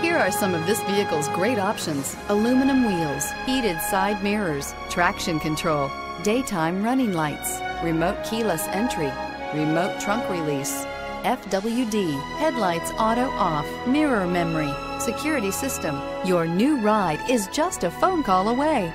Here are some of this vehicle's great options. Aluminum wheels, heated side mirrors, traction control, daytime running lights, remote keyless entry, remote trunk release, FWD, headlights auto off, mirror memory, security system. Your new ride is just a phone call away.